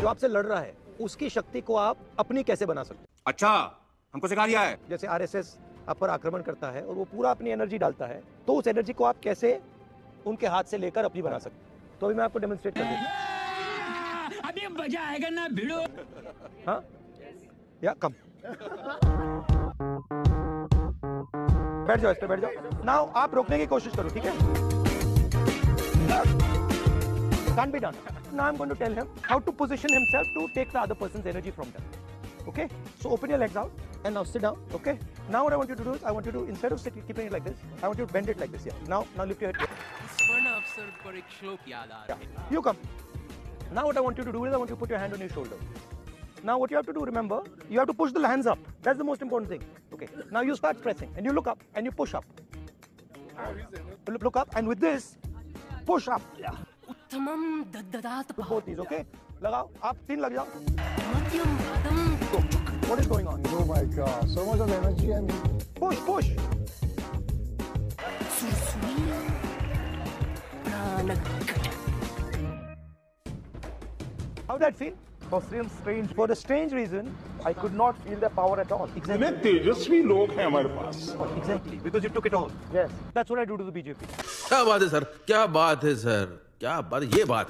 जो आपसे लड़ रहा है उसकी शक्ति को आप अपनी कैसे बना सकते अच्छा हमको सिखा दिया है। जैसे आरएसएस आप पर आक्रमण करता है और वो पूरा अपनी एनर्जी डालता है तो उस एनर्जी को आप कैसे उनके हाथ से लेकर अपनी बना सकते हो? तो अभी मैं आपको डेमोन्स्ट्रेट कर दूँ अभी मज़ा आएगा ना भिड़ो। हाँ? या कम। बैठ जाओ इस पे बैठ जाओ। नाउ आप रोकने की कोशिश करो ठीक है? Can't be done. Now I'm going to tell him how to position himself to take the other person's energy from them. Okay? So open your legs out and now sit down. Okay? Now what I want you to do is I want you to instead of sitting, keeping it like this, I want you to bend it like this. Yeah. Now now lift your head. Yeah. You come. Now what I want you to do is I want you to put your hand on your shoulder. Now what you have to do, remember, you have to push the hands up. That's the most important thing. Okay. Now you start pressing and you look up and you push up. Look up and with this, push up. Yeah. दद्ददात with both these okay लगाओ आप तीन लग जाओ मध्यम पदम what is going on Oh my god, so much of energy and push push Sursuri प्राणघट how that feel for real strange. for a strange reason I could not feel the power at all. exactly तेजस्वी लोग हैं हमारे पास exactly because you took it all Yes. that's what i do to the bjp क्या बात है sir क्या बात है sir क्या बात ये बात है।